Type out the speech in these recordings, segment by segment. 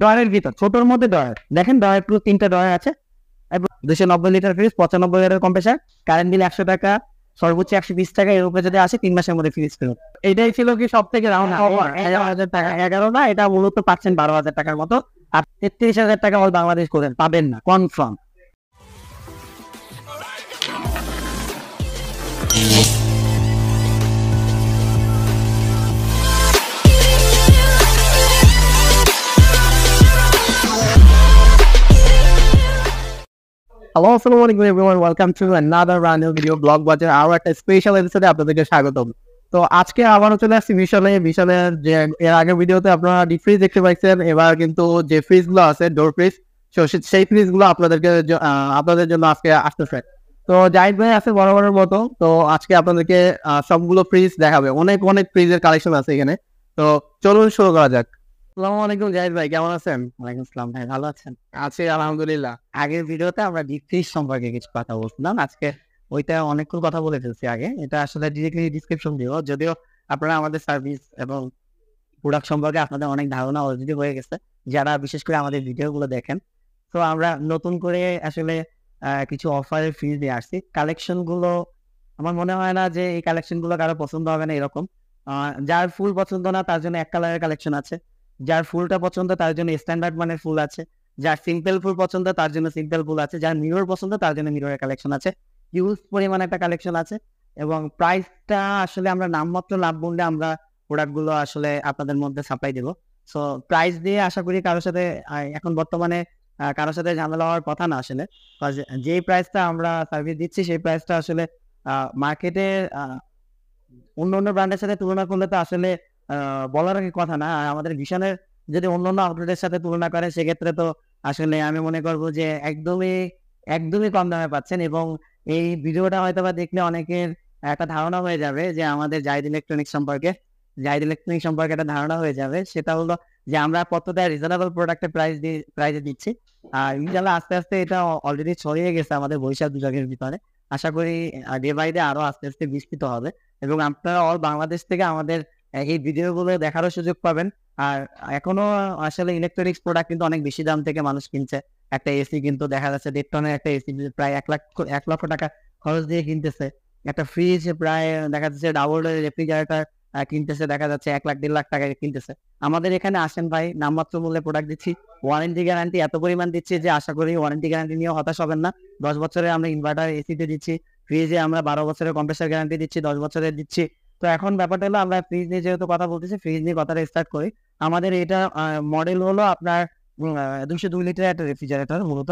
ডয়ারের ভিতর ছোটর মধ্যে ডয়ার। দেখেন ডয়ার পুরো তিনটা ডয়ার আছে। দুশো নব্বই লিটার ফ্রিজ পঁচানব্বই লিটার কম্প্রেসার কারেন্ট বিল একশো টাকা সর্বোচ্চ একশো বিশ টাকা এর উপরে যদি আসে তিন মাসের মধ্যে ফ্রিজ ফেরত। এটাই ছিল কি সব থেকে রাউন্ড এগারো হাজার টাকা এগারো না এটা মূলত পাচ্ছেন বারো হাজার টাকার মতো। আর তেত্রিশ হাজার টাকা অল বাংলাদেশ করেন পাবেন না কনফার্ম হ্যালো আসসালামু আলাইকুম everyone welcome to brand video blog বাজার আরও একটা স্পেশাল এপিসোডে আপনাদেরকে স্বাগতম। তো আজকে আবারও চলে আসছি বিশালে যে এর আগের ভিডিওতে আপনারা ডিপ ফ্রিজ দেখতে এবার কিন্তু যে ফ্রিজগুলো আছে ডোর ফ্রিজ সেই ফ্রিজগুলো আপনাদেরকে আপনাদের জন্য আজকে আসতেছে। তো জাহিদ ভাই আছে বরাবরের মতো, তো আজকে আপনাদেরকে সবগুলো ফ্রিজ দেখাবে। অনেক অনেক ফ্রিজের কালেকশন আছে এখানে। তো চলুন শুরু করা যাক। আসসালামু আলাইকুম জাহিদ ভাই কেমন আছেন? ওয়ালাইকুম আসসালাম ভাই ভালো আছেন? আছি আলহামদুলিল্লাহ। আগের ভিডিওতে আমরা সম্পর্কে কিছু কথা বলছিলাম আজকে ওইটা অনেকক্ষণ কথা বলে ফেলছি আগে। এটা আসলে ডিরেক্টলি ডিসক্রিপশন যদিও আপনারা আমাদের সার্ভিস এবং প্রোডাক্ট সম্পর্কে আপনাদের অনেক ধারণা অলরেডি হয়ে গেছে যারা বিশেষ করে আমাদের ভিডিওগুলো দেখেন। তো আমরা নতুন করে আসলে কিছু অফারের ফ্রিজ দিয়ে আসছি। কালেকশনগুলো আমার মনে হয় না যে এই কালেকশনগুলো কারও পছন্দ হবে না এরকম। যার ফুল পছন্দ না তার জন্য এক কালারের কালেকশন আছে। যার ফুলটা পছন্দ, তার জন্য স্ট্যান্ডার্ড মানের ফুল আছে। যার সিম্পল ফুল পছন্দ, তার জন্য সিম্পল ফুল আছে। যার মিরর পছন্দ, তার জন্য মিররের কালেকশন আছে। হিউজ পরিমাণ একটা কালেকশন আছে এবং প্রাইসটা আসলে আমরা নামমাত্র লাভ বললে আমরা প্রোডাক্টগুলো আসলে আপনাদের মধ্যে সাপ্লাই দেবো। সো প্রাইস দিয়ে আশা করি কারোর সাথে এখন বর্তমানে কারোর সাথে ঝামেলা হওয়ার কথা না আসলে। যেই প্রাইসটা আমরা সার্ভিস দিচ্ছি, সেই প্রাইসটা আসলে মার্কেটে অন্য অন্য ব্র্যান্ডের সাথে তুলনা করলে তো আসলে বলার কি কথা না আমাদের ভীষণের যদি অন্য অন্য আউটলেটের সাথে তুলনা করে সেক্ষেত্রে তো আসলে আমি মনে করব যে একদমই একদমই কম দামে পাচ্ছেন এবং এই ভিডিওটা হয়তো বা দেখলে অনেকের একটা ধারণা হয়ে যাবে যে আমাদের জাহিদ ইলেকট্রনিক্স সম্পর্কে। জাহিদ ইলেকট্রনিক সম্পর্কে একটা ধারণা হয়ে যাবে, সেটা হলো যে আমরা কতটা রিজনেবল প্রোডাক্টের প্রাইস দিয়ে প্রাইসে দিচ্ছি। আর ইনশাল্লাহ আস্তে আস্তে এটা অলরেডি ছড়িয়ে গেছে আমাদের বৈশাখ বিভাগের ভিতরে। আশা করি ডে বাই ডে আরও আস্তে আস্তে বিস্তৃত হবে। এবং আপনারা অল বাংলাদেশ থেকে আমাদের এই ভিডিওগুলো দেখারও সুযোগ পাবেন। আর এখনও আসলে ইলেকট্রনিক্স প্রোডাক্ট কিন্তু অনেক বেশি দাম থেকে মানুষ কিনছে। একটা এসি কিন্তু দেখা যাচ্ছে দেড় টনের একটা এসি প্রায় এক লাখ, এক লক্ষ টাকা খরচ দিয়ে কিনতেছে। একটা ফ্রিজ প্রায় দেখা যাচ্ছে ডাবল রেফ্রিজারেটর কিনতেছে, দেখা যাচ্ছে এক লাখ, দেড় লাখ টাকা কিনতেছে। আমাদের এখানে আসেন ভাই, নামমাত্র মূল্যে প্রোডাক্ট দিচ্ছি। ওয়ারেন্টি গ্যারান্টি এত পরিমাণ দিচ্ছি যে আশা করি ওয়ারেন্টি গ্যারান্টি নিয়ে হতাশ হবেন না। দশ বছরে আমরা ইনভার্টার এসিতে দিচ্ছি। ফ্রিজে আমরা বারো বছরের কম্প্রেসার গ্যারান্টি দিচ্ছি, দশ বছরের দিচ্ছি। তো এখন ব্যাপারটা হলো আমরা ফ্রিজ নিয়ে যেহেতু কথা বলতেছি ফ্রিজ নিয়ে কথাটা স্টার্ট করি। আমাদের এটা মডেল হলো আপনার দুশো দুই লিটার একটা রেফ্রিজারেটর মূলত।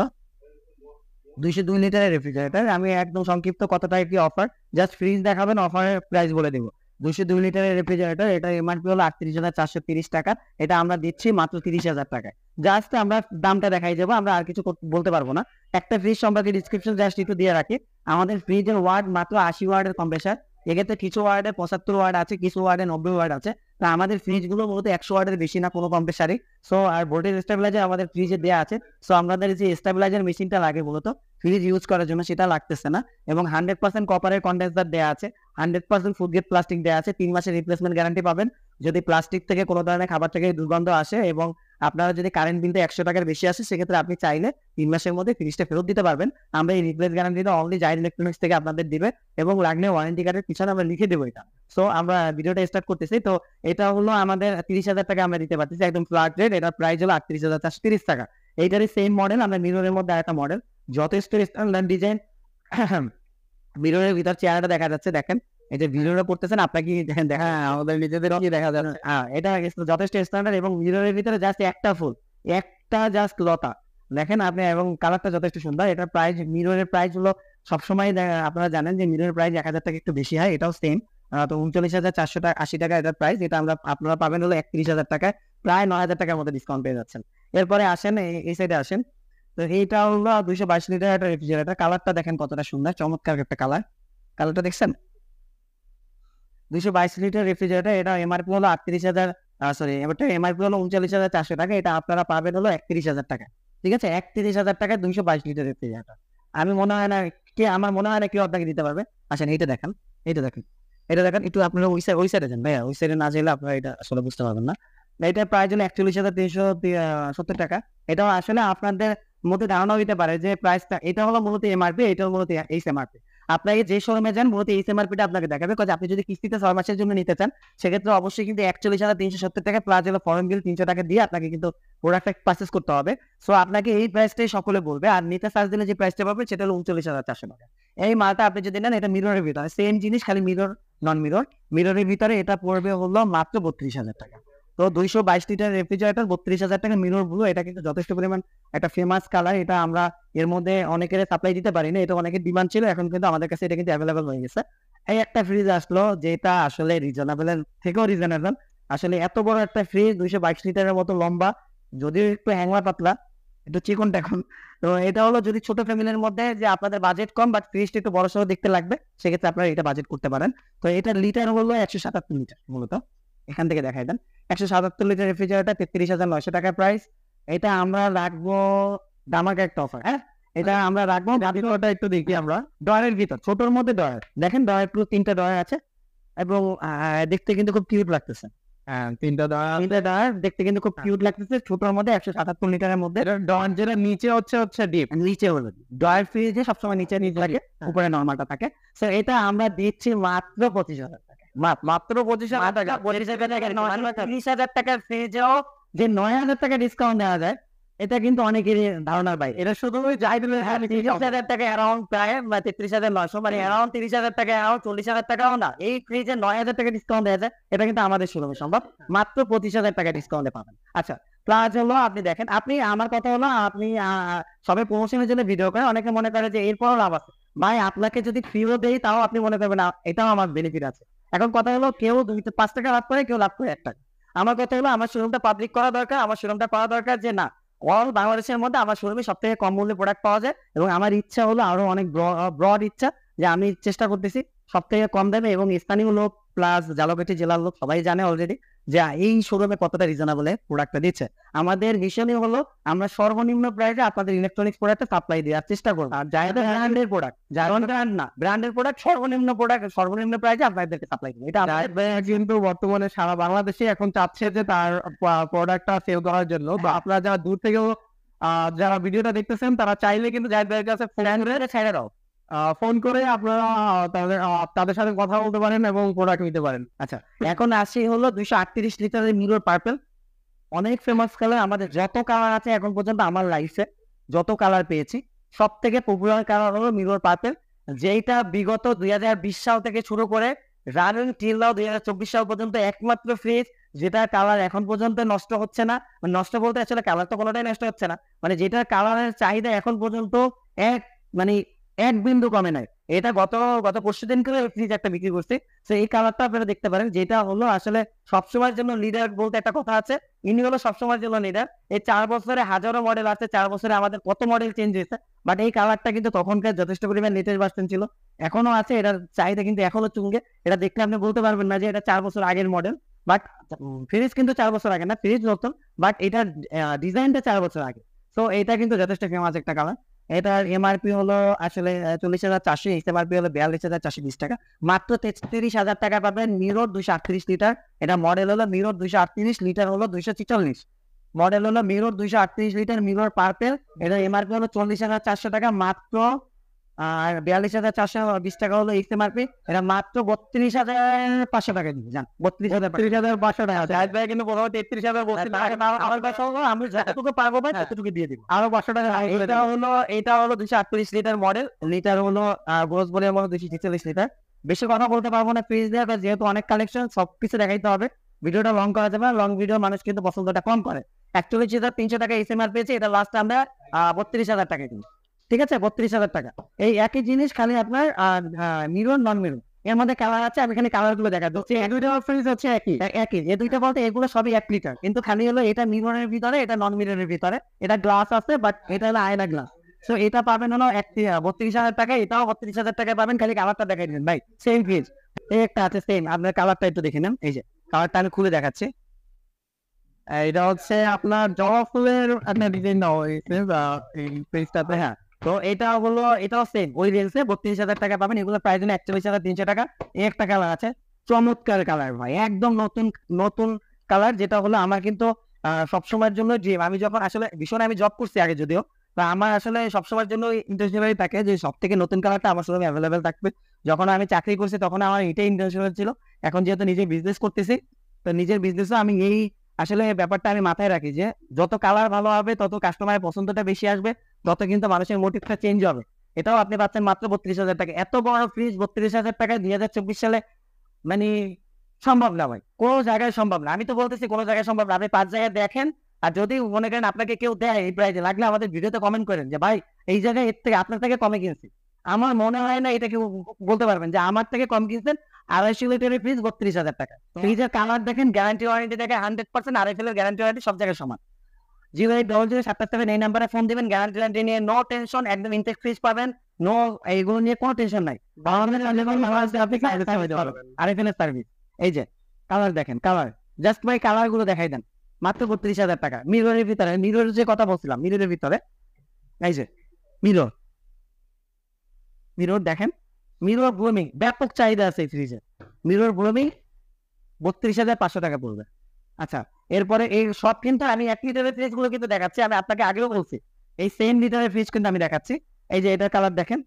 দুইশো দুই লিটারের রেফ্রিজারেটর আমি একদম সংক্ষিপ্ত কতটা কি অফার জাস্ট ফ্রিজ দেখাবেন অফারের প্রাইস বলে দেবো। দুইশো দুই লিটারের রেফ্রিজারেটর এটা এমআরপি হলো আটত্রিশ হাজার চারশো তিরিশ টাকা। এটা আমরা দিচ্ছি মাত্র তিরিশ হাজার টাকায়। জাস্ট আমরা দামটা দেখাই যাব আমরা আর কিছু বলতে পারব না। একটা ফ্রিজ সম্পর্কে ডিসক্রিপশন জাস্ট একটু দিয়ে রাখি। আমাদের ফ্রিজের ওয়ার্ড মাত্র আশি ওয়ার্ডের কম্প্রেসার এক্ষেত্রে কিছু ওয়ার্ডে পঁচাত্তর ওয়ার্ড আছে, কিছু ওয়ার্ডে নব্বই ওয়ার্ড আছে। তা আমাদের ফ্রিজগুলো মূলত একশো ওয়ার্ডের বেশি না কোনো কম্পেসারি সো আর ভোল্টেজ স্টেবিলাইজার আমাদের ফ্রিজে দেওয়া আছে। সো আমাদের যে স্টেবিলাইজার মেশিনটা লাগে মূলত ফ্রিজ ইউজ করার জন্য সেটা লাগতেছে না। এবং হান্ড্রেড পার্সেন্ট কপারের কন্ডেন্সার দেওয়া আছে। Hundred percent food gate plastic দেওয়া আছে। তিন মাসের রিপ্লেসমেন্ট গ্যারান্টি পাবেন। যদি প্লাস্টিক থেকে কোনো ধরনের খাবার থেকে দুর্গন্ধ আসে এবং আপনারা যদি কারেন্ট বিলটা একশো টাকার বেশি আসে, সেক্ষেত্রে আপনি চাইলে তিন মাসের মধ্যে ফ্রিজটা ফেরত দিতে পারবেন। আমরা এই রিপ্লেস গ্যারান্টিটা অনলি জাইড ইলেকট্রনিক্স থেকে আপনাদের দিবে এবং লাগলে ওয়ারেন্টি কার্ডের পিছনে আমরা লিখে দেবো এটা। সো আমরা ভিডিওটা স্টার্ট করতেছি। তো, এটা হলো আমাদের তিরিশ হাজার টাকা আমরা দিতে পারতেছি। একদম ফ্ল্যাট রেট এটা প্রাইস হলো আটত্রিশ হাজার চারশো তিরিশ টাকা। এইটারই সেম মডেল আমরা মিররের মধ্যে একটা মডেল যথেষ্ট স্ট্যান্ডার্ড ডিজাইন মিররের ভিতর চেহারাটা দেখা যাচ্ছে, দেখেন। এই যে ভিডিওটা করতেছেন আপনাকে দেখেন দেখা আমাদের নিজেদের কি দেখা যাচ্ছে। হ্যাঁ। এটা যথেষ্ট স্ট্যান্ডার্ড এবং মিররের ভিতরে জাস্ট একটা ফুল একটা জাস্ট লতা। দেখেন আপনি এবং কালারটা যথেষ্ট সুন্দর। এটার প্রাইস মিররের প্রাইস হলো সবসময় আপনারা জানেন যে মিররের প্রাইস এক হাজার টাকা একটু বেশি হয় এটাও সেম তো উনচল্লিশ হাজার চারশো টাকা আশি টাকা এটার প্রাইস এটা আমরা আপনারা পাবেন হলো একত্রিশ হাজার টাকায় প্রায় নয় হাজার টাকার মতো ডিসকাউন্ট পেয়ে যাচ্ছেন। এরপরে আসেন এই- এই সাইডে আসেন। তো এইটা হলো দুইশো বাইশ লিটার একটা রেফ্রিজারেটর কালারটা দেখেন কতটা সুন্দর চমৎকার একটা কালার কালারটা দেখছেন? দুইশো বাইশ লিটার রেফ্রিজারেটর এটা এমআরপি হলো আটত্রিশ হাজার সরি এমআরপি হলো উনচল্লিশ হাজার চারশো টাকা, এটা আপনারা পাবেন হলো একত্রিশ হাজার টাকা, ঠিক আছে? একত্রিশ হাজার টাকায় দুইশো বাইশ লিটার রেফ্রিজারেটর আমি মনে হয় না কে, আমার মনে হয় না কেউ আপনাকে দিতে পারবে। আসেন, এইটা দেখেন এইটা দেখেন এটা দেখেন, একটু আপনারা ওই সাইড ওই সাইডে যান, ভাইয়া, ওই সাইডে না চাইলে আপনারা এটা আসলে বুঝতে পারবেন না। এটা প্রায় একচল্লিশ হাজার তিনশো সত্তর টাকা। এটাও আসলে আপনাদের মধ্যে ধারণা হইতে পারে যে প্রাইসটা এটা হলো মূলত এমআরপি এটা হলো মূলত এমআরপি আপনাকে যে শোরুমে যান, মূলত এইচ এমআরপিটা আপনাকে দেখাবে। কারণ আপনি যদি কিস্তিতে ছয় মাসের জন্য নিতে চান, সেক্ষেত্রে অবশ্যই কিন্তু একচল্লিশ হাজার তিনশো সত্তর টাকা প্লাস হলো ফরেন বিল তিনশো টাকা দিয়ে আপনাকে কিন্তু প্রোডাক্টটা পারচেস করতে হবে। সো আপনাকে এই প্রাইসটাই সকলে বলবে। আর নিতে চার্জ দিলে যে প্রাইসটা পাবে, সেটা হলো উনচল্লিশ হাজার চারশো টাকা। এই মালটা আপনি যদি নেন, এটা মিররের ভিতরে। সেম জিনিস, খালি মিরর নন মিরর মিররের ভিতরে এটা পড়বে হলো মাত্র বত্রিশ হাজার টাকা। তো দুইশো বাইশ লিটার রেফ্রিজারেটর বত্রিশ হাজার টাকা মিরর ব্লু। এটা কিন্তু যথেষ্ট পরিমাণ একটা ফেমাস কালার এটা আমরা এর মধ্যে অনেকের সাপ্লাই দিতে পারি না এটা অনেকের ডিমান্ড ছিল, এখন কিন্তু আমাদের কাছে এটা কিন্তু অ্যাভেলেবল হয়ে গেছে। এই একটা ফ্রিজ আসলো, যেটা আসলে রিজনেবল থেকেও রিজনেবল আসলে এত বড় একটা ফ্রিজ দুইশো বাইশ লিটারের মতো লম্বা, যদিও একটু হ্যাংলা পাতলা, একটু চিকন দেখুন তো এটা হলো যদি ছোট ফ্যামিলির মধ্যে যে আপনাদের বাজেট কম বাট ফ্রিজটা একটু বড় সড়ো দেখতে লাগবে, সেক্ষেত্রে আপনারা এটা বাজেট করতে পারেন। তো এটার লিটার হলো একশো সাতাত্তর লিটার মূলত। এখান থেকে দেখাই দেন। একশো সাতাত্তর লিটার রেফ্রিজারেটর তেত্রিশ হাজার নয়শো টাকা প্রাইস এটা আমরা রাখব দামাকে একটা অফার হ্যাঁ? এটা আমরা রাখব ভিতরটা একটু দেখি আমরা। ডয়ারের ভিতর ছোটর মধ্যে ডয়ার দেখেন ডয়ার পুরো তিনটা ডয়ার আছে এবং দেখতে কিন্তু খুব কিউট লাগতেছে। তিনটা দেওয়া তিনটা ডয়ার দেখতে কিন্তু খুব কিউট লাগতেছে ছোটর মধ্যে একশো সাতাত্তর লিটারের মধ্যে। এটা যেটা নিচে হচ্ছে হচ্ছে ডিপ নিচে হলো। ডয়ার ফ্রিজে সবসময় নিচে নিচে থাকে উপরে নর্মালটা থাকে। তো এটা আমরা দিচ্ছি মাত্র পঁচিশ হাজার মাত্র পঁচিশ হাজার টাকা পঁচিশ হাজার টাকা নয়, তিরিশ হাজার টাকার ফ্রিজেও যে নয় হাজার টাকা ডিসকাউন্ট দেওয়া যায় এটা কিন্তু অনেকেরই ধারণার বাইরে। এটা শুধু হ্যাঁ তিরিশ হাজার টাকা অ্যারাউন্ড প্রায় বা তেত্রিশ হাজার নয়শো মানে অ্যারাউন্ড তিরিশ হাজার টাকা অ্যারাউন্ড চল্লিশ হাজার টাকাও না। এই ফ্রিজে নয় হাজার টাকা ডিসকাউন্ট দেওয়া যায় এটা কিন্তু আমাদের শোরুমে সম্ভব। মাত্র পঁচিশ হাজার টাকা ডিসকাউন্টে পাবেন। আচ্ছা প্লাস হলো আপনি দেখেন আপনি আমার কথা হলো আপনি সবে প্রমোশনের জন্য ভিডিও করেন অনেকে মনে করে যে এরপরও লাভ আছে। ভাই আপনাকে যদি ফ্রিও দেই তাও আপনি মনে করবেন এটাও আমার বেনিফিট আছে। এখন কথা হলো কেউ পাঁচ টাকা লাভ করে, কেউ লাভ করে এক টাকা আমার কথা হলো আমার শোরুমটা পাবলিক করা দরকার, আমার শোরুমটা করা দরকার যে না অল বাংলাদেশের মধ্যে আমার শোরুমে সব থেকে কম মূল্যে প্রোডাক্ট পাওয়া যায় এবং আমার ইচ্ছা হলো আরও অনেক ব্রড ইচ্ছা যে আমি চেষ্টা করতেছি সব থেকে কম দামে এবং স্থানীয় লোক প্লাস জালকাঠি জেলার লোক সবাই জানে অলরেডি যে এই শোরুমে কতটা রিজনেবল প্রোডাক্টটা দিচ্ছে। আমাদের মিশনই হলো আমরা সর্বনিম্ন প্রাইসে আপনাদের ইলেকট্রনিক্স প্রোডাক্টে সাপ্লাই দেওয়ার চেষ্টা করব। আর যাদের ব্র্যান্ডের প্রোডাক্ট যার ব্র্যান্ড না ব্র্যান্ডের প্রোডাক্ট সর্বনিম্ন প্রোডাক্ট সর্বনিম্ন প্রাইসে আপনাদেরকে সাপ্লাই দেবো। এটা কিন্তু বর্তমানে সারা বাংলাদেশে এখন চাচ্ছে যে তার প্রোডাক্টটা সেল করার জন্য। বা আপনারা যারা দূর থেকেও আহ, যারা ভিডিওটা দেখতেছেন তারা চাইলে কিন্তু জাহিদ ভাইয়ের কাছে ফোন করে ছেড়ে দাও। ফোন করে আপনারা তাদের তাদের সাথে কথা বলতে পারেন এবং প্রোডাক্ট নিতে পারেন। আচ্ছা এখন আসি হলো দুইশো আটত্রিশ লিটারের মিরর পার্পেল অনেক ফেমাস কালার আমাদের যত কালার আছে এখন পর্যন্ত আমার লাইফে যত কালার পেয়েছি সব থেকে পপুলার কালার হলো মিরর পার্পেল যেটা বিগত দুই হাজার বিশ সাল থেকে শুরু করে রানিং টিল নাও দুই সাল পর্যন্ত একমাত্র ফ্রিজ যেটা কালার এখন পর্যন্ত নষ্ট হচ্ছে না। মানে নষ্ট বলতে আসলে কালার তো কোনোটাই নষ্ট হচ্ছে না। মানে যেটা কালারের চাহিদা এখন পর্যন্ত এক মানে এক বিন্দু কমে নাই। এটা গত গত পরশু দিন করে ফ্রিজ একটা বিক্রি করছি। তো এই কালারটা আপনারা দেখতে পারেন, যেটা হলো আসলে সবসময়ের জন্য লিডার বলতে একটা কথা আছে। ইনি হলো সবসময়ের জন্য লিডার এই চার বছরে হাজারো মডেল আছে চার বছরে আমাদের কত মডেল চেঞ্জ হয়েছে। বাট এই কালারটা কিন্তু তখনকার যথেষ্ট পরিমাণ লেটেস্ট ভার্সন ছিল। এখনও আছে, এটার চাহিদা কিন্তু এখনও চুঙ্গে এটা দেখলে আপনি বলতে পারবেন না যে এটা চার বছর আগের মডেল বাট ফ্রিজ কিন্তু চার বছর আগে না ফ্রিজ নতুন। বাট এটার ডিজাইনটা চার বছর আগে। তো এটা কিন্তু যথেষ্ট ফেমাস একটা কালার এটার এমআরপি হলো আসলে চল্লিশ হাজার চারশো এমআরপি হলো বিয়াল্লিশ হাজার চারশো বিশ টাকা। মাত্র তেত্রিশ হাজার টাকা পাবেন মিরর দুইশো আটত্রিশ লিটার। এটা মডেল হলো মিরর দুইশো আটত্রিশ, লিটার হলো দুইশো ছিচল্লিশ। মডেল হলো মিরর দুইশো আটত্রিশ লিটার মিরর পার্পেল এটা এমআরপি হলো চল্লিশ হাজার চারশো টাকা। মাত্র আর বিয়াল্লিশ হাজার চারশো বিশ টাকা হলো এমআরপি এটা মাত্র বত্রিশ হাজার পাঁচশো টাকা দিবে জান। বত্রিশ হাজার হাজার পাঁচশো টাকা। জাহিদ ভাই কিন্তু প্রথমে তেত্রিশ হাজার আমার কাছে হলো আমি যতটুকু পারব ভাই ততটুকু দিয়ে দিব। আরও পাঁচশো টাকা এটা হলো এটা হলো দুইশো আটত্রিশ লিটার মডেল লিটার হলো গ্রোস বলে হলো দুইশো ছেচল্লিশ লিটার। বেশি কথা বলতে পারব না ফ্রিজ বা যেহেতু অনেক কালেকশন সবকিছু দেখাইতে হবে। ভিডিওটা লং করা যাবে লং ভিডিও মানুষ কিন্তু পছন্দটা কম করে। একচল্লিশ হাজার তিনশো টাকা এসএমআর পেয়েছে এটা লাস্ট আমরা বত্রিশ হাজার টাকা কিনি ঠিক আছে? বত্রিশ হাজার টাকা। এই একই জিনিস খালি আপনার মিরর নন মিরর এর মধ্যে কালার আছে, আমি এখানে কালারগুলো দেখা দিচ্ছি। এই দুইটা ফ্রিজ হচ্ছে একই। একই। এই দুইটা বলতে এগুলো সবই এক লিটার কিন্তু খালি হলো এটা মিররের ভিতরে, এটা নন মিররের ভিতরে। এটা গ্লাস আছে বাট এটা হলো আয়না গ্লাস সো এটা পাবেন হলো এক বত্রিশ হাজার টাকা। এটাও বত্রিশ হাজার টাকা পাবেন। খালি কালারটা দেখাই দিবেন। ভাই সেম এই একটা আছে সেম আপনার কালারটা একটু দেখে নেন। এই যে কালারটা আমি খুলে দেখাচ্ছি। এটা হচ্ছে আপনার জবা ফুলের একটা ডিজাইন দেওয়া হয়েছে এই ফ্রিজটাতে হ্যাঁ। তো এটা হলো, এটাও সেম ওই রেঞ্জে বত্রিশ হাজার টাকা পাবেন, এগুলো প্রায় জন্য একচল্লিশ হাজার তিনশো টাকা। একটা কালার আছে। চমৎকার কালার ভাই, একদম নতুন নতুন কালার যেটা হলো আমার কিন্তু সবসময়ের জন্য ড্রিম আমি যখন আসলে, ভীষণ আমি জব করছি আগে যদিও, তা আমার আসলে সবসময়ের জন্য ইন্টারন্যাশনাল থাকে যে সব থেকে নতুন কালারটা আমার সাথে অ্যাভেলেবেল থাকবে। যখন আমি চাকরি করছি তখন আমার এটাই ইন্টারন্যাশনাল ছিল। এখন যেহেতু নিজে বিজনেস করতেছি, তো নিজের বিজনেসও আমি এই আসলে ব্যাপারটা আমি মাথায় রাখি যে, যত কালার ভালো হবে, তত কাস্টমারের পছন্দটা বেশি আসবে, তত কিন্তু মানুষের মোটিভটা চেঞ্জ হবে। এটাও আপনি পাচ্ছেন মাত্র বত্রিশ হাজার টাকা। এত বড় ফ্রিজ বত্রিশ হাজার টাকায় দুই হাজার চব্বিশ সালে মানে সম্ভব না ভাই। কোনো জায়গায় সম্ভব না। আমি তো বলতেছি কোনো জায়গায় সম্ভব না। আপনি পাঁচ জায়গায় দেখেন আর যদি মনে করেন আপনাকে কেউ দেয় এই প্রাইজে লাগলে আমাদের ভিডিওতে কমেন্ট করেন যে, ভাই, এই জায়গায় এর থেকে আপনার থেকে কমে কিনছি। আমার মনে হয় না এটা কেউ বলতে পারবেন যে, আমার থেকে কম কিনছেন। আড়াইশো লিটারের ফ্রিজ বত্রিশ হাজার টাকা। ফ্রিজের কালার দেখেন গ্যারান্টি ওয়ারেন্টি দেখেন হান্ড্রেড পার্সেন্ট আড়াইশো গ্যারান্টি ওয়ারেন্টি সব জায়গায় সমান। জিরো এইট ডবল জিরো সাতটা সেভেন এই নাম্বারে ফোন দিবেন গ্যারান্টি ওয়ারেন্টি নিয়ে নো টেনশন একদম ইনটেক ফ্রিজ পাবেন নো এইগুলো নিয়ে কোনো টেনশন নাই। আরএফএল সার্ভিস এই যে কালার দেখেন কালার জাস্ট ভাই কালারগুলো দেখাই দেন। মাত্র বত্রিশ হাজার টাকা। মিররের ভিতরে মিররের যে কথা বলছিলাম মিররের ভিতরে এই যে মিরর মিরর দেখেন। মিরর ব্লুমিং ব্যাপক চাহিদা আছে এই ফ্রিজে মিরর ব্লুমিং বত্রিশ হাজার পাঁচশো টাকা পড়বে। আচ্ছা এরপরে এই সব কিন্তু আমি এক লিটারের ফ্রিজগুলো কিন্তু দেখাচ্ছি, আমি আপনাকে আগেও বলছি। এই সেম লিটারের ফ্রিজ কিন্তু আমি দেখাচ্ছি। এই যে এটার কালার দেখেন।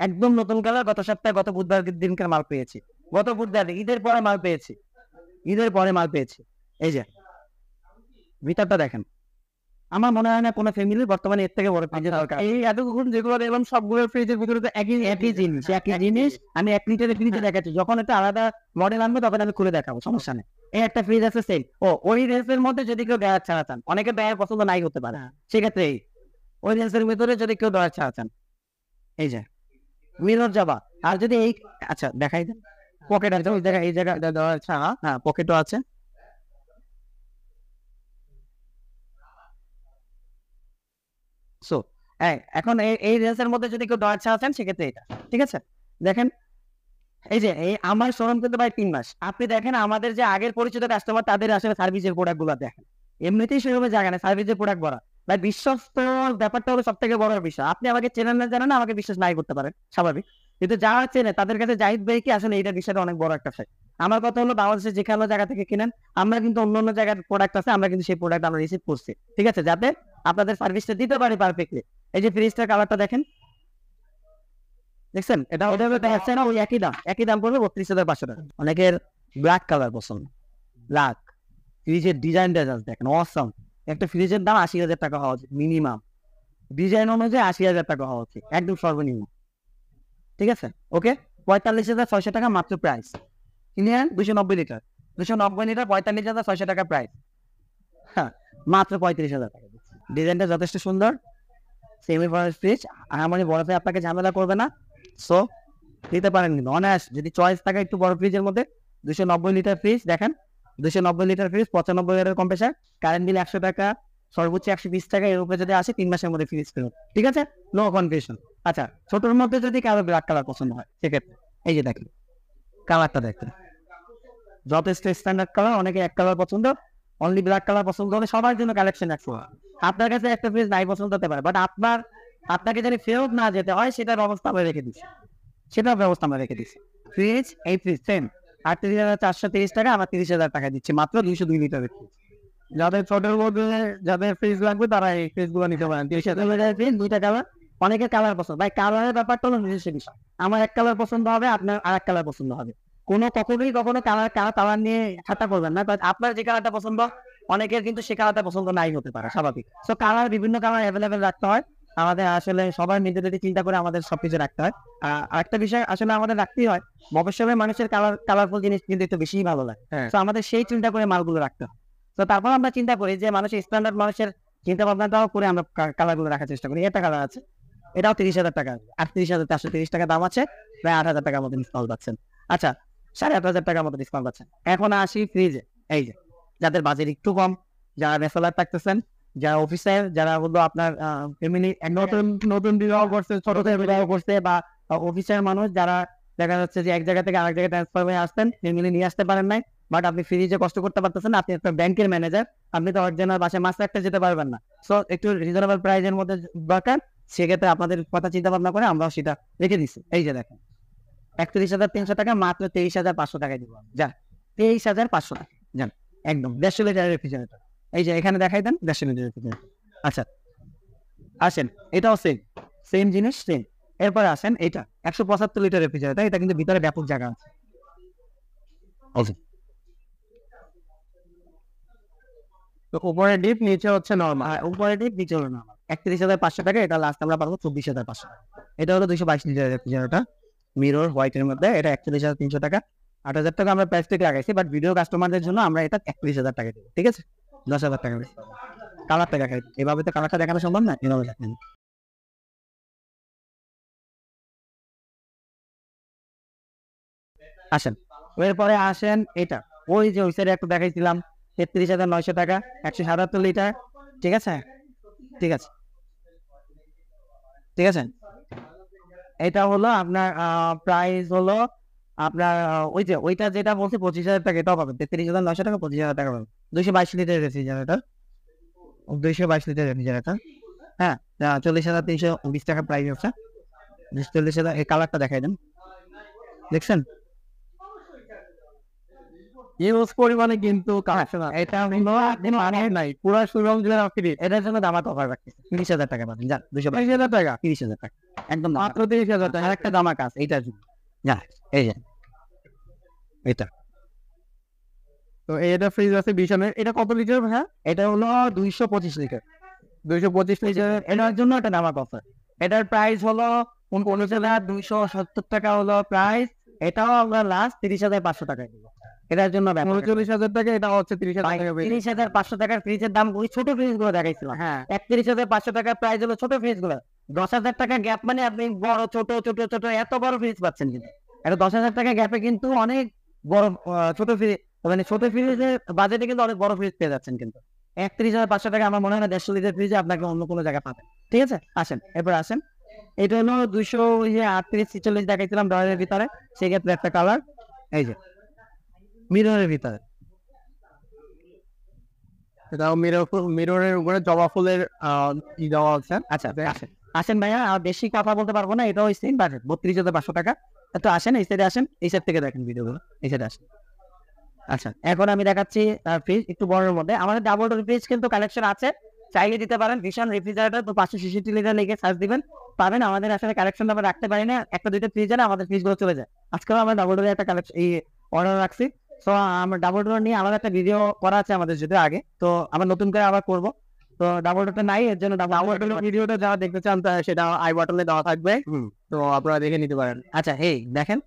একদম নতুন কালার গত সপ্তাহে, গত বুধবার দিনকার মাল পেয়েছি। গত বুধবার, ঈদের পরে মাল পেয়েছি। ঈদের পরে মাল পেয়েছি। এই যে ভিতরটা দেখেন। আমার মনে হয় না কোনো ফ্যামিলির বর্তমানে এর থেকে বড় ফ্রিজের দরকার। এই এতক্ষণ যেগুলো দেখলাম সবগুলো ফ্রিজের ভিতরে তো একই একই জিনিস। একই জিনিস। আমি এক লিটারের ফ্রিজে দেখাচ্ছি। যখন একটা আলাদা মডেল আনব তখন আমি খুলে দেখাবো সমস্যা নেই। এই একটা ফ্রিজ আছে সেম ও ওই রেঞ্জের মধ্যে যদি কেউ ছাড়া চান অনেকে পছন্দ নাই হতে পারে। সেক্ষেত্রে এই ওই রেঞ্জের ভিতরে যদি কেউ ডয়ার ছাড়া চান এই যে মিরর যাবা আর যদি এই আচ্ছা দেখাই দেন। পকেট আছে ওই জায়গায় এই জায়গা দেওয়া ছাড়া হ্যাঁ পকেটও আছে সো এখন এই রেঞ্জের মধ্যে যদি কেউ ছাড়া চান সেক্ষেত্রে এটা ঠিক আছে? দেখেন, এই যে, এই আমার শোরুম কিন্তু ভাই তিন মাস। আপনি দেখেন আমাদের যে আগের পরিচিত কাস্টমার তাদের আসলে সার্ভিসের প্রোডাক্টগুলো দেখেন। এমনিতেই শোরুমে জায়গা না সার্ভিসের প্রোডাক্ট বড় ভাই, বিশ্বস্ত ব্যাপারটা হলো সব থেকে বড় বিষয়। আপনি আমাকে চেনেন না জানেন, আমাকে বিশ্বাস নাই করতে পারেন, স্বাভাবিক। কিন্তু যারা চেনে, তাদের কাছে জাহিদ ভাই কি আসলে এইটা বিষয়টা অনেক বড় একটা ফ্যাক্ট আমার কথা হলো বাংলাদেশের যেখানে জায়গা থেকে কিনেন, আমরা কিন্তু অন্য অন্য জায়গার প্রোডাক্ট আছে, আমরা কিন্তু সেই প্রোডাক্ট আমরা রিসিভ করছি। ঠিক আছে? যাতে আপনাদের সার্ভিসটা দিতে পারি পারফেক্টলি এই যে ফ্রিজটার কালারটা দেখেন। দেখছেন? এটা ওটা দেখাচ্ছে না ওই একই দাম। একই দাম পড়বে বত্রিশ হাজার পাঁচশো টাকা। অনেকের ব্ল্যাক কালার পছন্দ। ব্ল্যাক ফ্রিজের ডিজাইনটা জাস্ট দেখেন অসম একটা ফ্রিজের দাম আশি হাজার টাকা হওয়া উচিত মিনিমাম ডিজাইন অনুযায়ী আশি হাজার টাকা হওয়া উচিত একদম সর্বনিম্ন। ঠিক আছে? ওকে? পঁয়তাল্লিশ হাজার ছয়শো টাকা মাত্র প্রাইস কিনে আন দুশো নব্বই লিটার। দুশো নব্বই লিটার পঁয়তাল্লিশ হাজার ছয়শো টাকা প্রাইস হ্যাঁ মাত্র পঁয়ত্রিশ হাজার টাকা। ডিজাইনটা যথেষ্ট সুন্দর। সেমি ফরেস্ট ফ্রিজ আমার বরফে আপনাকে ঝামেলা করবে না। সো নিতে পারেন কিন্তু। অনায়াস, যদি চয়েস থাকে একটু বড় ফ্রিজের মধ্যে দুশো নব্বই লিটার ফ্রিজ দেখেন। দুশো নব্বই লিটার ফ্রিজ পঁচানব্বই হাজার কম্প্রেসার কারেন্ট বিল একশো টাকা, সর্বোচ্চ একশো বিশ টাকা, এর উপরে যদি আসে, তিন মাসের মধ্যে ফ্রিজ ফেরত ঠিক আছে? নো কনফিউশন আচ্ছা ছোটোর মধ্যে যদি কারও ব্ল্যাক কালার পছন্দ হয়, সেক্ষেত্রে, এই যে দেখেন কালারটা দেখতে যথেষ্ট স্ট্যান্ডার্ড কালার অনেকে এক কালার পছন্দ অনলি ব্ল্যাক কালার পছন্দ হলে সবার জন্য কালেকশন একশো। আপনার কাছে একটা ফ্রিজ নাই পছন্দ হতে পারে বাট আপনার, আপনাকে যদি ফেরত না যেতে হয়, সেটার ব্যবস্থা আমরা রেখে দিচ্ছি। সেটার ব্যবস্থা আমরা রেখে দিচ্ছি। ফ্রিজ এই ফ্রিজ সেম আটত্রিশ হাজার চারশো তিরিশ টাকা, আমরা তিরিশ হাজার টাকা দিচ্ছি, মাত্র দুইশো দুই লিটারের ফ্রিজ যাদের ছোটের মধ্যে যাদের ফ্রিজ লাগবে, তারা এই ফ্রিজগুলো নিতে পারেন। তিরিশ হাজার ফ্রিজ দুইটা কালার অনেকের কালার পছন্দ। ভাই কালারের ব্যাপারটা হলো নিজস্ব বিষয়। আমার এক কালার পছন্দ হবে, আপনার আর এক কালার পছন্দ হবে। কোনো কখনোই কখনো কালার কালার কালার নিয়ে ঠাট্টা করবেন না But আপনার যে কালারটা পছন্দ অনেকের কিন্তু সে কালারটা পছন্দ নাই হতে পারে স্বাভাবিক। সো কালার বিভিন্ন কালার অ্যাভেলেবেল রাখতে হয় আমাদের আসলে সবার নিজেদের চিন্তা করে আমাদের সবকিছু রাখতে হয়। আর আরেকটা বিষয় আসলে আমাদের রাখতেই হয় মফস্বলের মানুষের কালার কালারফুল জিনিস কিন্তু একটু বেশিই ভালো লাগে। হ্যাঁ। তো আমাদের সেই চিন্তা করে মালগুলো রাখতে হয়। তো তারপর আমরা চিন্তা করি যে মানুষের স্ট্যান্ডার্ড মানুষের চিন্তা ভাবনাটাও করে আমরা কালারগুলো রাখার চেষ্টা করি। এটা কালার আছে এটাও তিরিশ হাজার টাকা আটত্রিশ হাজার চারশো তিরিশ টাকা দাম আছে প্রায় আট হাজার টাকার মতো ডিসকাউন্ট পাচ্ছেন। আচ্ছা সাড়ে আট হাজার টাকার মতো ডিসকাউন্ট পাচ্ছেন এখন আসি ফ্রিজে এই যে, যাদের বাজেট একটু কম, যারা ব্যাচেলার থাকতেছেন, যারা অফিসার যারা বলল আপনার নতুন নতুন বিবাহ করছে, ছোট থেকে বিবাহ করছে বা অফিসার মানুষ, যারা দেখা যাচ্ছে যে এক জায়গা থেকে আরেক জায়গায় ট্রান্সফার হয়ে আসতেন ফ্যামিলি নিয়ে আসতে পারেন নাই বাট আপনি ফ্রিজে কষ্ট করতে পারতেছেন, আপনি একটা ব্যাংকের ম্যানেজার আপনি তো অরিজিনাল বাসায় মাস রাখতে যেতে পারবেন না। সো একটু রিজনেবল প্রাইজের মধ্যে দরকার, সেক্ষেত্রে আপনাদের কথা চিন্তা ভাবনা করে আমরাও সেটা রেখে দিচ্ছি। এই যে দেখেন। একত্রিশ হাজার তিনশো টাকা, মাত্র তেইশ হাজার পাঁচশো টাকায় দিব। যা তেইশ হাজার পাঁচশো টাকা। যান, একদম, দেড়শো লিটারের রেফ্রিজারেটর এই যে, এখানে দেখাই দেন, দেড়শো লিটারের রেফ্রিজারেটর আচ্ছা আসেন, এটাও সেম সেম জিনিস সেম এরপরে আসেন, এটা, একশো পঁচাত্তর লিটার রেফ্রিজারেটর এটা কিন্তু ভিতরে ব্যাপক জায়গা আছে। উপরে ডিপ নিচে হচ্ছে নর্মাল উপরে ডিপ নিচে হলো না একত্রিশ হাজার পাঁচশো টাকা, এটা লাস্ট আমরা পাবো চব্বিশ হাজার পাঁচশো এটা হলো দুইশো বাইশ লিটার রেফ্রিজারেটর মিরর হোয়াইটের মধ্যে, এটা একচল্লিশ হাজার তিনশো টাকা। আট হাজার টাকা আমরা প্রাইস থেকে লাগাইছি বাট ভিডিও কাস্টমারদের জন্য আমরা এটা একত্রিশ হাজার টাকা দেবো, ঠিক আছে? দশ হাজার টাকা কালারটা দেখাই, এভাবে তো কালারটা দেখানো সম্ভব না, এভাবে দেখেন আসেন, এরপরে আসেন এটা, ওই যে ওই সাইডে একটা দেখাইছিলাম, তেত্রিশ হাজার নয়শো টাকা, একশো সাতাত্তর লিটার, ঠিক আছে? ঠিক আছে। ঠিক আছে? এটা হলো আপনার প্রাইস হলো আপনার ওই যে ওইটা যেটা বলছি পঁচিশ হাজার টাকা, এটাও পাবেন। তেত্রিশ হাজার নয়শো টাকা, পঁচিশ হাজার টাকা পাবেন। দুইশো বাইশ লিটার রেফ্রিজারেটর দুইশো বাইশ লিটার রেফ্রিজারেটর হ্যাঁ চল্লিশ হাজার তিনশো বিশ টাকা প্রাইস আছে। চল্লিশ হাজার, এই কালারটা দেখাই দেন। দেখছেন? ইউজ পরিমাণে কিন্তু কালেকশন এটা হলো আপনি মানে নাই। পুরো সুরম জেলার ফ্রি এটার জন্য দামা অফার রাখতেছে তিরিশ হাজার টাকা পাবেন যান দুশো বাইশ হাজার টাকা? তিরিশ হাজার টাকা একদম মাত্র তিরিশ হাজার টাকা। একটা দামা কাজ এইটার জন্য। যা এই যে। এটা। তো এটা ফ্রিজ আছে এটা কত লিটার হ্যাঁ এটা হলো দুইশো পঁচিশ লিটার দুইশো পঁচিশ লিটার এটার জন্য একটা দামা অফার এটার প্রাইস হলো উনপঞ্চাশ হাজার দুইশো সত্তর টাকা হলো প্রাইস এটাও আমরা লাস্ট তিরিশ হাজার পাঁচশো টাকায় দিব। এটার জন্য উনচল্লিশ হাজার টাকা এটা হচ্ছে তিরিশ হাজার টাকা তিরিশ হাজার পাঁচশো টাকার ফ্রিজের দাম ওই ছোট ফ্রিজগুলো দেখাইছিলাম। হ্যাঁ। একত্রিশ হাজার পাঁচশো টাকার প্রাইস হলো ছোট ফ্রিজগুলো দশ হাজার টাকা গ্যাপ মানে আপনি বড় ছোট ছোট ছোট এত বড় ফ্রিজ পাচ্ছেন কিন্তু। এটা দশ হাজার টাকা গ্যাপে কিন্তু অনেক বড় ছোট ফ্রিজ মানে ছোট ফ্রিজের বাজেটে কিন্তু অনেক বড় ফ্রিজ পেয়ে যাচ্ছেন কিন্তু। একত্রিশ হাজার পাঁচশো টাকা আমার মনে হয় না দেড়শো লিটার ফ্রিজে আপনাকে অন্য কোনো জায়গায় পাবেন। ঠিক আছে? আসেন এরপর আসেন। এটা হলো দুইশো ইয়ে আটত্রিশ ছিচল্লিশ দেখাইছিলাম ডলারের ভিতরে। সেক্ষেত্রে একটা কালার এই যে। মিররের ভিতরে। এটাও মিরর মিররের উপরে জবা ফুলের ই দেওয়া আছে। আচ্ছা আসেন আসেন ভাইয়া আর বেশি কথা বলতে পারব না এটাও সেম বাজেট বত্রিশ হাজার পাঁচশো টাকা। তো আসেন এই সাইডে আসেন এই সাইড থেকে দেখেন ভিডিওগুলো এই সাইডে আসেন। আচ্ছা এখন আমি দেখাচ্ছি ফ্রিজ একটু বড়ের মধ্যে। আমাদের ডাবল ডোর ফ্রিজ কিন্তু কালেকশন আছে। চাইলে দিতে পারেন ভীষণ রেফ্রিজারেটর তো পাঁচশো ছেষট্টি লিটার লেগে সার্চ দিবেন। পাবেন আমাদের আসলে কালেকশন আমরা রাখতে পারি না একটা দুইটা ফ্রিজ না আমাদের ফ্রিজগুলো চলে যায়। আজকেও আমরা ডাবল ডোরের একটা কালেকশন এই অর্ডার রাখছি। তো আমরা ডাবল ডোর নিয়ে আমাদের একটা ভিডিও করা আছে আমাদের যদি আগে। তো আমরা নতুন করে আবার করব। তো ডাবল ডোরটা নাই এর জন্য ডাবল আমার ভিডিওটা যারা দেখতে চান সেটা আই বাটনে দেওয়া থাকবে। তো আপনারা দেখে নিতে পারেন। আচ্ছা এই দেখেন।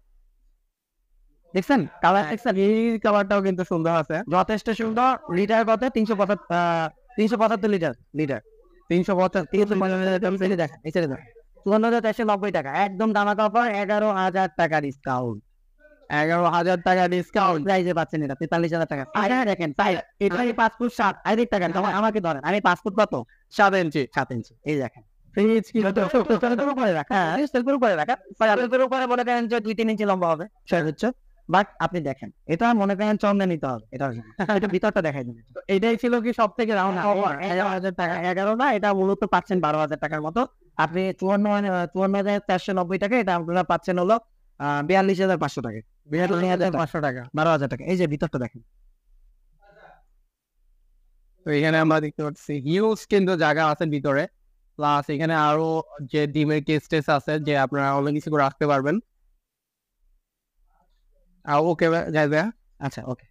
দেখছেন? কালার দেখছেন? এই কালারটাও কিন্তু সুন্দর আছে। যথেষ্ট সুন্দর। লিটার কত? তিনশো পঁচাত্তর তিনশো পঁচাত্তর লিটার লিটার তিনশো পঞ্চাশ তিনশো পঁচাত্তর দেখেন এই ছেড়ে দেখেন। চুয়ান্ন হাজার চারশো নব্বই টাকা। একদম দামা অফার এগারো হাজার টাকা ডিসকাউন্ট এগারো হাজার টাকা ডিসকাউন্ট প্রাইজে পাচ্ছেন এটা তেতাল্লিশ হাজার টাকা। আচ্ছা দেখেন তাই পাঁচ ফুট সাত আরেক টাকা আমাকে ধরেন আমি ফুট কত? সাত ইঞ্চি সাত ইঞ্চি এই দেখেন। ফ্রিজ কি সেলফের রাখা হ্যাঁ রাখা উপরে মনে করেন যে দুই তিন ইঞ্চি লম্বা হবে সর্বোচ্চ বাট আপনি দেখেন এটা মনে করেন চন্দে নিতে হবে এটা এটা ভিতরটা দেখাই দিন। এটাই ছিল কি সব থেকে রাউন্ড এগারো হাজার টাকা এগারো না এটা মূলত পাচ্ছেন বারো হাজার টাকার মতো। আপনি চুয়ান্ন চুয়ান্ন হাজার চারশো নব্বই টাকা এটা আপনারা পাচ্ছেন হলো বিয়াল্লিশ হাজার পাঁচশো টাকা। বিয়াল্লিশ হাজার পাঁচশো টাকা বারো হাজার টাকা। এই যে ভিতরটা দেখেন। তো এখানে আমরা দেখতে পাচ্ছি হিউজ কিন্তু জায়গা আছে ভিতরে। প্লাস এখানে আরও যে ডিমের কেস টেস আছে যে আপনারা অনেক কিছু করে রাখতে পারবেন। ওকে যাই ভাইয়া আচ্ছা ওকে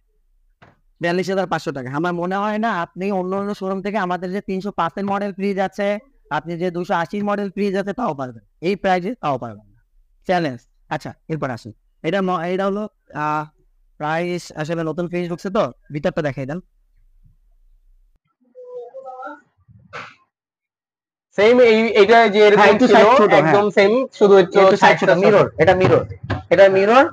বিয়াল্লিশ হাজার পাঁচশো টাকা। আমার মনে হয় না আপনি অন্য অন্য শোরুম থেকে আমাদের যে তিনশো পাঁচের মডেল ফ্রিজ আছে আপনি যে দুশো আশির মডেল ফ্রিজ আছে তাও পারবেন। এই প্রাইজে তাও পারবেন না। চ্যালেঞ্জ আচ্ছা এরপর আসুন এটা এটা হলো প্রাইস আসলে নতুন ঢুকছে তো ভিতরটা দেখাই দেন। সেম এই এটা যে size ছোট, হ্যাঁ। একদম সেম শুধু একটু মিরর এটা মিরর এটা মিরর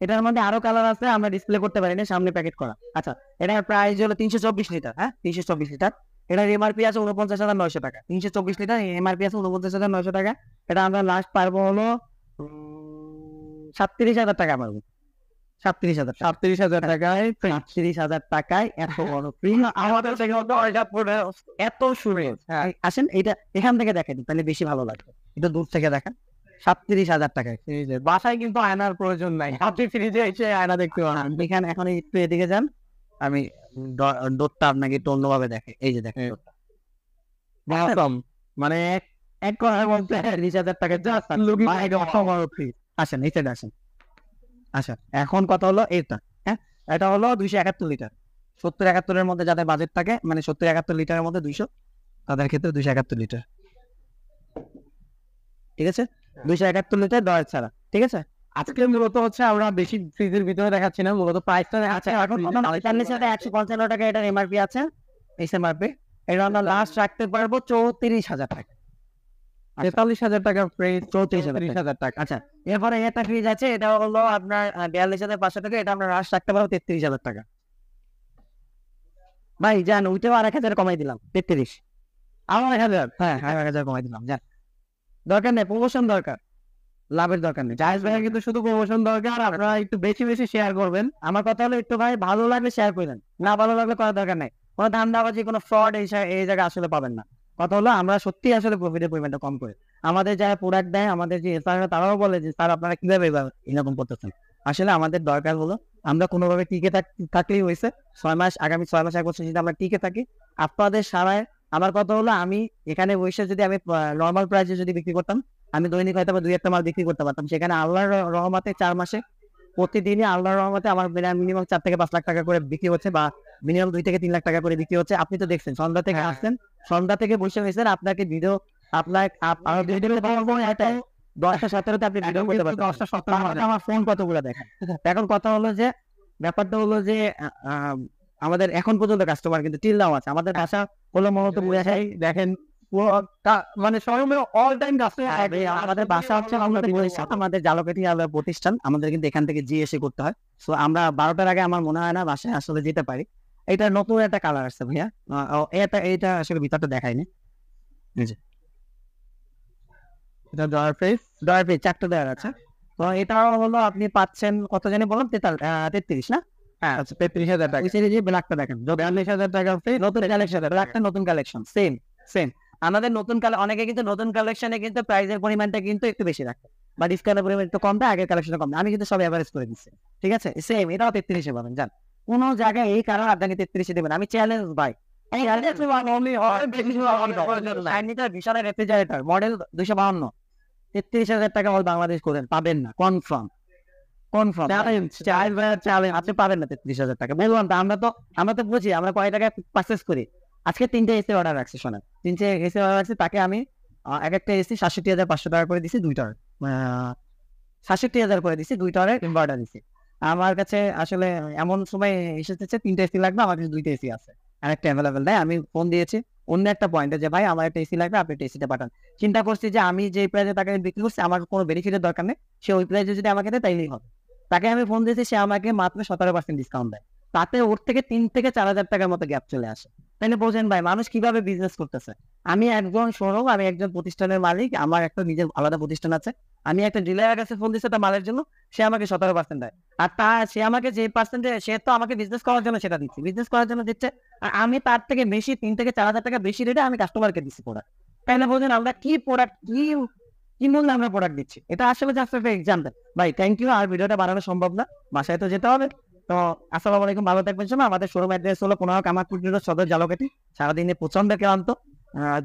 এটার মধ্যে আরও কালার আছে আমরা ডিসপ্লে করতে পারি না সামনে প্যাকেট করা। আচ্ছা এটার প্রাইস হলো তিনশো চব্বিশ লিটার হ্যাঁ? তিনশো চব্বিশ লিটার। এটার এমআরপি আছে উনপঞ্চাশ হাজার নয়শো টাকা। তিনশো চব্বিশ লিটার এমআরপি আছে উনপঞ্চাশ হাজার নয়শো টাকা। এটা আমরা লাস্ট পারব হলো সাতত্রিশ হাজার টাকা পারব সাতত্রিশ হাজার সাতত্রিশ হাজার টাকায় সাতত্রিশ হাজার টাকায় এত বড় আমাদের থেকে এত হ্যাঁ। আসেন এটা এখান থেকে দেখেন তাহলে বেশি ভালো লাগবে। এটা দূর থেকে দেখেন সাতত্রিশ হাজার টাকায়। ফ্রিজে বাসায় কিন্তু আয়নার প্রয়োজন নাই। আপনি ফ্রিজে এসে আয়না দেখতে পারেন। এখানে এখন একটু এদিকে যান। আমি ডোরটা আপনাকে একটু অন্যভাবে দেখে এই যে দেখেন. মানে এক মধ্যে বিশ হাজার টাকা looking বাইরে। আসেন এই সাইডে আসেন। আচ্ছা এখন কথা হলো এটা হ্যাঁ? এটা হলো দুইশো একাত্তর লিটার সত্তর একাত্তরের মধ্যে যাদের বাজেট থাকে মানে সত্তর একাত্তর লিটারের মধ্যে দুইশো তাদের ক্ষেত্রে দুইশো একাত্তর লিটার ঠিক আছে? দুইশো একাত্তর লিটার দশ ছাড়া ঠিক আছে? আজকে মূলত হচ্ছে আমরা বেশি ফ্রিজের ভিতরে দেখাচ্ছি না মূলত প্রাইসটা আচ্ছা এখন পঁয়তাল্লিশ হাজার একশো পঞ্চান্ন টাকা এটার এমআরপি আছে এস এমআরপি এটা আমরা লাস্ট রাখতে পারব চৌত্রিশ হাজার টাকা। তেতাল্লিশ হাজার টাকা প্রাইস চৌত্রিশ হাজার টাকা। আচ্ছা। এরপরে এটা ফ্রিজ আছে এটা হলো আপনার বিয়াল্লিশ হাজার পাঁচশো টাকা এটা আমরা রাশ রাখতে পারব তেত্রিশ হাজার টাকা। ভাই যান ওইটাও আর এক হাজার কমাই দিলাম তেত্রিশ। আমার এক হাজার হ্যাঁ এক হাজার কমাই দিলাম যান দরকার নেই প্রমোশন দরকার লাভের দরকার নেই। জায়েজ ভাইয়ের কিন্তু শুধু প্রমোশন দরকার আপনারা একটু বেশি বেশি শেয়ার করবেন। আমার কথা হলো একটু ভাই ভালো লাগলে শেয়ার করেন না ভালো লাগলে করার দরকার নেই। কোনো ধান্দাবাজি কোনো ফ্রড এই জায়গায় আসলে পাবেন না। কথা হলো, আমরা সত্যি আসলে প্রফিটের পরিমাণটা কম করি। আমাদের যারা প্রোডাক্ট দেয়, আমাদের যে এসআর তারাও বলে যে, স্যার, আপনারা কীভাবে এরকম করতেছেন? আসলে আমাদের দরকার হলো, আমরা কোনোভাবে টিকে থাক- থাকলেই হয়েছে। ছয় মাস, আগামী ছয় মাস, এক বছর যদি আমরা টিকে থাকি, আপনাদের সারায়, আমার কথা হলো, আমি এখানে বসে যদি আমি নর্মাল প্রাইসে যদি বিক্রি করতাম, আমি দৈনিক হয়তো দুই একটা মাল বিক্রি করতে পারতাম। সেখানে আল্লাহর রহমাতে চার মাসে প্রতিদিনই আল্লাহর রহমতে আমার মিনিমাম চার থেকে পাঁচ লাখ টাকা করে বিক্রি হচ্ছে বা মিনিমাম দুই থেকে তিন লাখ টাকা করে বিক্রি হচ্ছে। আপনি তো দেখছেন সন্ধ্যা থেকে আসছেন সন্ধ্যা থেকে বসে হয়েছেন আপনাকে ভিডিও আপনার দশটা সতেরোতে আপনি ভিডিও করতে পারতেন। দশটা সতেরো আমার ফোন কতগুলো দেখেন? এখন কথা হলো যে ব্যাপারটা হলো যে আমাদের এখন পর্যন্ত কাস্টমার কিন্তু টিল্লাও আছে। আমাদের ভাষা হলো মূলত বুঝাই দেখেন। মানে স্বয়ং অল টাইম কাস্টমার আমাদের বাসা হচ্ছে আমাদের জালকাঠি প্রতিষ্ঠান আমাদের কিন্তু এখান থেকে জি করতে হয়। সো আমরা বারোটার আগে আমার মনে হয় না বাসায় আসলে যেতে পারি। এটা নতুন একটা কালার আসছে ভাইয়া। এটা এটা আসলে ভিতরটা দেখায়নি এটা ডলার প্রাইস দয়া পেয়ে চারটে দেওয়ার আছে। তো এটা হলো আপনি পাচ্ছেন কত জানি বললাম? তেতাল তেত্রিশ না? হ্যাঁ আচ্ছা তেত্রিশ হাজার টাকা। ওই সাইডে যে ব্ল্যাকটা দেখেন। বিয়াল্লিশ হাজার টাকা নতুন কালেকশন ব্ল্যাকটা নতুন কালেকশন সেম সেম আমাদের নতুন কালে অনেকে কিন্তু নতুন কালেকশনে কিন্তু প্রাইসের পরিমাণটা কিন্তু একটু বেশি রাখে। বা ডিসকাউন্টের পরিমাণ একটু কম দেয় আগের কালেকশনে কম আমি কিন্তু সব এভারেজ করে দিচ্ছি। ঠিক আছে? সেম এটাও তেত্রিশে পাবেন জান। কোনো জায়গায় এই কারণে আপনাকে তেত্রিশে দেবেন আমি চ্যালেঞ্জ বিশাল রেফ্রিজারেটর মডেল দুইশো বাহান্ন। তেত্রিশ হাজার টাকা all বাংলাদেশ করেন পাবেন না। কনফার্ম কনফার্ম আপনি পাবেন না তেত্রিশ হাজার টাকা। বললাম তো আমরা তো আমরা তো বুঝি আমরা কয় টাকায় পারচেস করি? আজকে তিনটে এসি অর্ডার রাখছি, শোনেন। তিনটে এসি অর্ডার রাখছি, তাকে আমি এক একটা এসি সাতষট্টি হাজার পাঁচশো টাকা করে দিছি, দুইটার। সাতষট্টি হাজার করে দিছি, দুইটার ইনভার্টার দিছি। আমার কাছে আসলে এমন সময় এসেছে তিনটে এসি লাগবে, আমার কাছে দুইটা এসি আছে। আরেকটা অ্যাভেলেবেল দেয় আমি ফোন দিয়েছি, অন্য একটা পয়েন্টে যে, ভাই, আমার একটা এসি লাগবে, আপনি একটা এসিটা পাঠান। চিন্তা করছি যে, আমি যে প্রাইসে তাকে বিক্রি করছি, আমার কোনো বেনিফিটের দরকার নেই। সে ওই প্রাইসে যদি আমাকে দেয়, তাইলেই হবে। তাকে আমি ফোন দিয়েছি, সে আমাকে মাত্র সতেরো পার্সেন্ট ডিসকাউন্ট দেয়। তাতে ওর থেকে তিন থেকে চার হাজার টাকার মতো গ্যাপ চলে আসে। তাইলে বোঝেন ভাই? মানুষ কীভাবে বিজনেস করতেছে? আমি একজন শোরুম আমি একজন প্রতিষ্ঠানের মালিক, আমার একটা নিজের আলাদা প্রতিষ্ঠান আছে। আমি একটা ডিলারের কাছে ফোন দিচ্ছি তার মালের জন্য, সে আমাকে সতেরো পার্সেন্ট দেয়। আর তা, সে আমাকে যে পার্সেন্টে সে তো আমাকে বিজনেস করার জন্য সেটা দিচ্ছে। বিজনেস করার জন্য দিচ্ছে। আর আমি তার থেকে বেশি, তিন থেকে চার হাজার টাকা বেশি রেটে আমি কাস্টমারকে দিচ্ছি প্রোডাক্ট তাইলে বোঝেন আমরা কি প্রোডাক্ট কি কি মূল্যে আমরা প্রোডাক্ট দিচ্ছি? এটা আসলে জাস্ট একটা এক্সাম্পল ভাই থ্যাংক ইউ আর ভিডিওটা বানানো সম্ভব না। বাসায় তো যেতে হবে। তো আসসালামু আলাইকুম, ভালো থাকবেন সময় আমাদের শোরুম অ্যাড্রেস হলো পনেরো কামারপুর সদর জালকাঠি সারাদিনে প্রচণ্ড ক্লান্ত।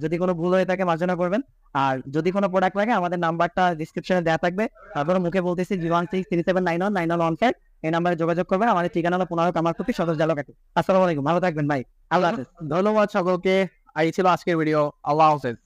যদি কোনো ভুল হয়ে থাকে মার্জনা করবেন। আর যদি কোনো প্রোডাক্ট লাগে, আমাদের নাম্বারটা ডিসক্রিপশনে দেওয়া থাকবে। তারপরে মুখে বলতেছি zero one six three seven nine one nine one one five এই নাম্বারে যোগাযোগ করবেন। আমাদের ঠিকানা হলো পনেরো কামারপুর সদর জালকাটি আসসালামু আলাইকুম, ভালো থাকবেন ভাই আল্লাহ হাফেজ। ধন্যবাদ সকলকে। এই ছিল আজকের ভিডিও আল্লাহ হাফেজ।